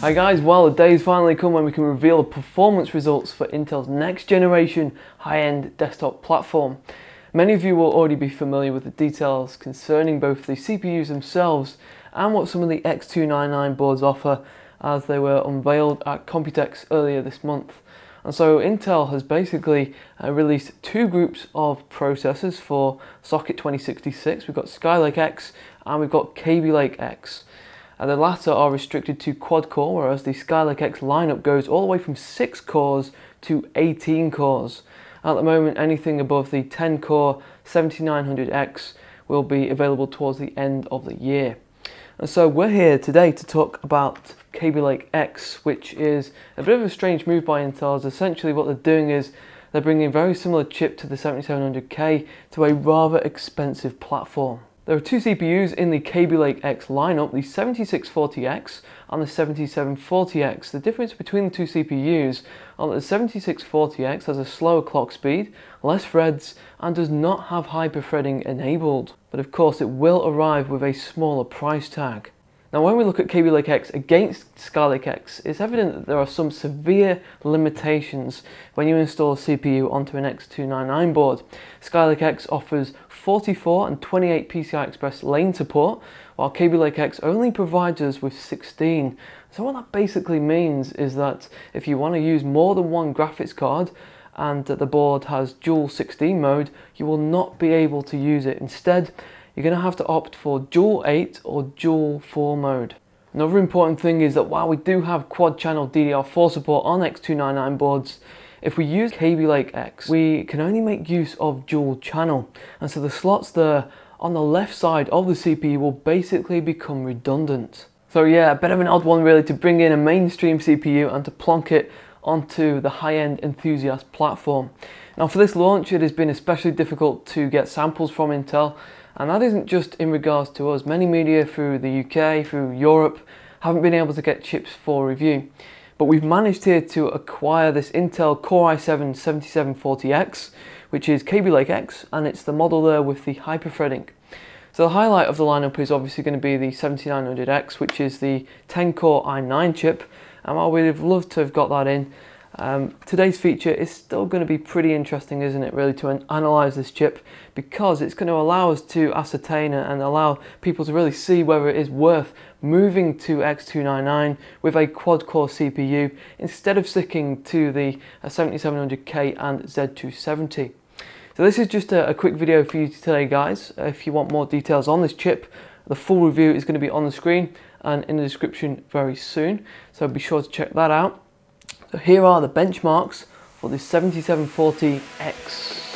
Hi guys, well the day's finally come when we can reveal the performance results for Intel's next generation high-end desktop platform. Many of you will already be familiar with the details concerning both the CPUs themselves and what some of the X299 boards offer as they were unveiled at Computex earlier this month. And so Intel has basically uh, released two groups of processors for Socket 2066. We've got Skylake X and we've got Kaby Lake X. And the latter are restricted to quad core, whereas the Skylake X lineup goes all the way from 6 cores to 18 cores. At the moment, anything above the 10 core 7900X will be available towards the end of the year. And so we're here today to talk about Kaby Lake X, which is a bit of a strange move by Intel. Essentially, what they're doing is they're bringing a very similar chip to the 7700K to a rather expensive platform. There are two CPUs in the Kaby Lake X lineup, the 7640X and the 7740X. The difference between the two CPUs are that the 7640X has a slower clock speed, less threads, and does not have hyperthreading enabled. But of course it will arrive with a smaller price tag. Now when we look at Kaby Lake X against Skylake X, it's evident that there are some severe limitations when you install CPU onto an X299 board. Skylake X offers 44 and 28 PCI Express lane support, while Kaby Lake X only provides us with 16. So what that basically means is that if you want to use more than one graphics card, and the board has dual 16 mode, you will not be able to use it. Instead, you're going to have to opt for dual 8 or dual 4 mode. Another important thing is that while we do have quad channel DDR4 support on X299 boards, if we use Kaby Lake X, we can only make use of dual channel. And so the slots there on the left side of the CPU will basically become redundant. So yeah, a bit of an odd one really to bring in a mainstream CPU and to plonk it onto the high-end enthusiast platform. Now for this launch it has been especially difficult to get samples from Intel and that isn't just in regards to us. Many media through the UK, through Europe, haven't been able to get chips for review. But we've managed here to acquire this Intel Core i7 7740X, which is Kaby Lake X, and it's the model there with the hyperthreading. So the highlight of the lineup is obviously going to be the 7900X, which is the 10 core i9 chip. And while we'd have loved to have got that in, um, today's feature is still going to be pretty interesting, isn't it, really, to an analyse this chip because it's going to allow us to ascertain and allow people to really see whether it is worth moving to X299 with a quad-core CPU instead of sticking to the 7700K and Z270. So this is just a, a quick video for you today, guys. If you want more details on this chip, the full review is going to be on the screen and in the description very soon. So be sure to check that out. So here are the benchmarks for the 7740X.